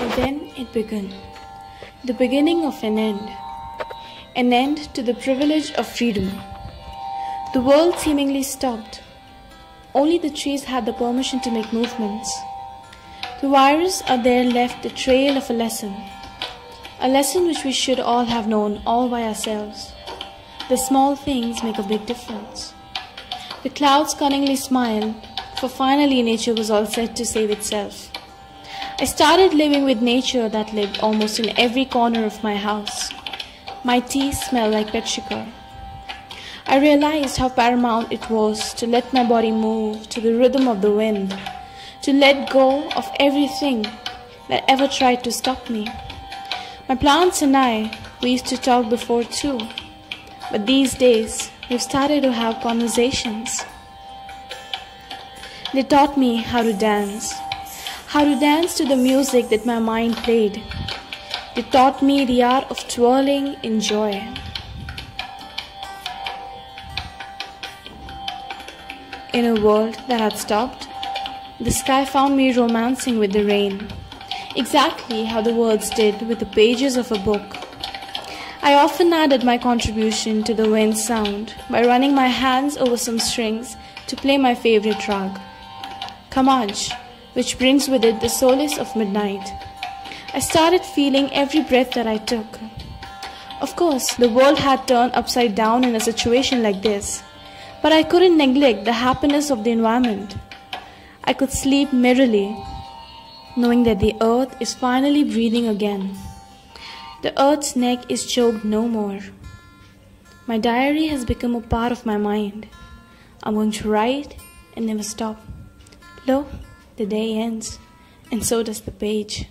And then it began. The beginning of an end. An end to the privilege of freedom. The world seemingly stopped. Only the trees had the permission to make movements. The virus are there left the trail of a lesson. A lesson which we should all have known all by ourselves. The small things make a big difference. The clouds cunningly smiled, for finally nature was all set to save itself. I started living with nature that lived almost in every corner of my house. My tea smelled like petrichor. I realized how paramount it was to let my body move to the rhythm of the wind, to let go of everything that ever tried to stop me. My plants and I, we used to talk before too, but these days we've started to have conversations. They taught me how to dance, how to dance to the music that my mind played. They taught me the art of twirling in joy. In a world that had stopped, the sky found me romancing with the rain, exactly how the words did with the pages of a book. I often added my contribution to the wind's sound by running my hands over some strings to play my favorite rag, Khamaj, which brings with it the solace of midnight. I started feeling every breath that I took. Of course, the world had turned upside down in a situation like this, but I couldn't neglect the happiness of the environment. I could sleep merrily, knowing that the earth is finally breathing again. The earth's neck is choked no more. My diary has become a part of my mind. I'm going to write and never stop. Lo, the day ends, and so does the page.